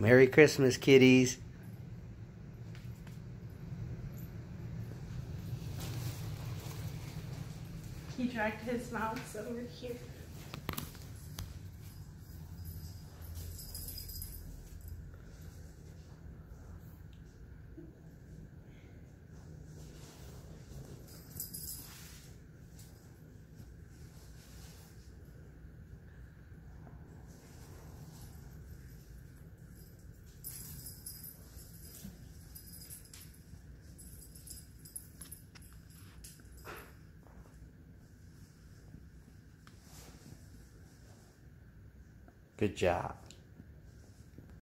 Merry Christmas, kitties. He dragged his mouse over here. Good job.